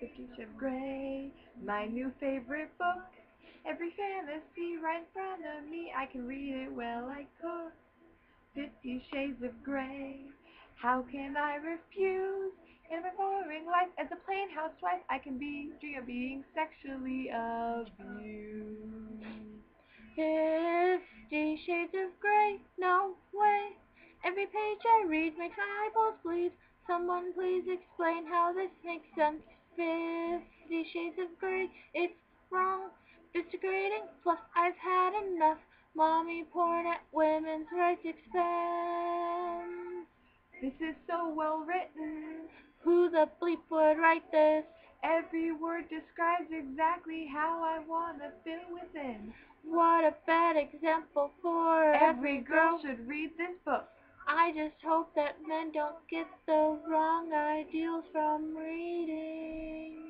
Fifty Shades of Grey, my new favorite book. Every fantasy right in front of me, I can read it well I cook. Fifty Shades of Grey, how can I refuse? In my boring life as a plain housewife, I can be dream of being sexually abused. Fifty Shades of Grey, no way. Every page I read makes my eyeballs bleed. Someone please explain how this makes sense. Fifty Shades of Grey, it's wrong. It's degrading, plus I've had enough. Mommy porn at women's rights expense. This is so well written. Who the bleep would write this? Every word describes exactly how I wanna feel within. What a bad example for Every girl should read this book. I just hope that men don't get the wrong ideals from reading.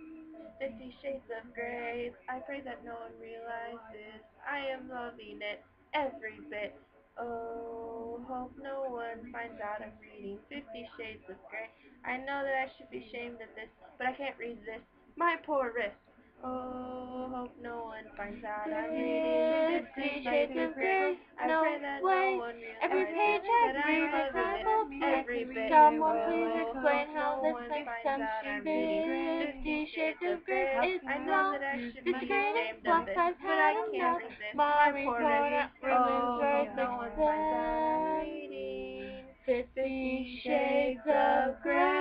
Fifty Shades of Grey. I pray that no one realizes I am loving it every bit. Oh, hope no one finds out I'm reading Fifty Shades of Grey. I know that I should be ashamed of this, but I can't resist my poor wrist. Oh, hope no one finds out I'm reading Fifty Shades of Grey. I pray that no one Every page every bit. Someone Oh, please explain how this makes sense. I'm reading Fifty Shades of How is ashamed plus of it, I've had enough. my Oh, I'm expense. reading Fifty Shades of Grey.